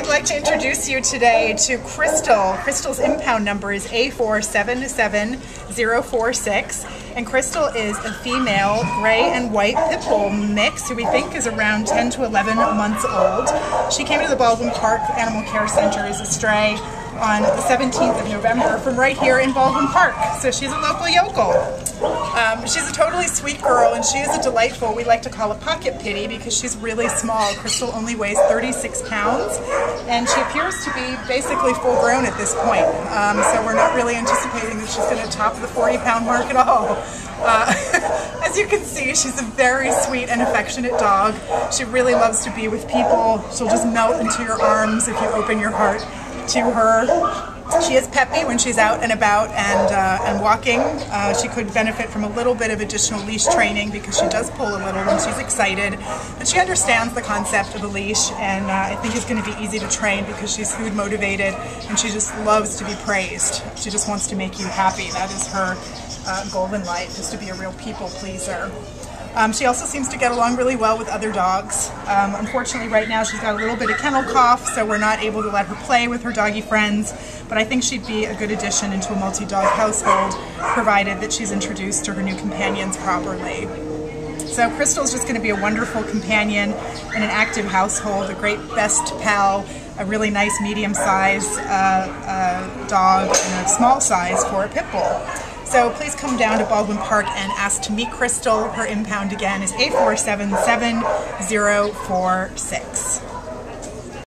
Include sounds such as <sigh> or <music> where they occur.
we'd like to introduce you today to Krystal. Krystal's impound number is A477046, and Krystal is a female gray and white pit bull mix who we think is around 10 to 11 months old. She came to the Baldwin Park Animal Care Center as a stray on the 17th of November from right here in Baldwin Park. So she's a local yokel. She's a totally sweet girl and she is a delightful, we like to call a pocket pitty because she's really small. Krystal only weighs 36 pounds and she appears to be basically full grown at this point. Um, so we're not really anticipating that she's going to top the 40 pound mark at all. Uh, <laughs> as you can see, she's a very sweet and affectionate dog. She really loves to be with people. She'll just melt into your arms if you open your heart to her. She is peppy when she's out and about and, uh, and walking. Uh, she could benefit from a little bit of additional leash training because she does pull a little when she's excited. But she understands the concept of a leash and uh, I think it's going to be easy to train because she's food motivated and she just loves to be praised. She just wants to make you happy. That is her uh, goal in life, is to be a real people pleaser. Um, she also seems to get along really well with other dogs. Um, unfortunately, right now she's got a little bit of kennel cough, so we're not able to let her play with her doggy friends. But I think she'd be a good addition into a multi-dog household, provided that she's introduced to her new companions properly. So Krystal's just going to be a wonderful companion in an active household, a great best pal, a really nice medium-sized uh, uh, dog, and a small size for a pit bull. So please come down to Baldwin Park and ask to meet Krystal. Her impound again is A477046.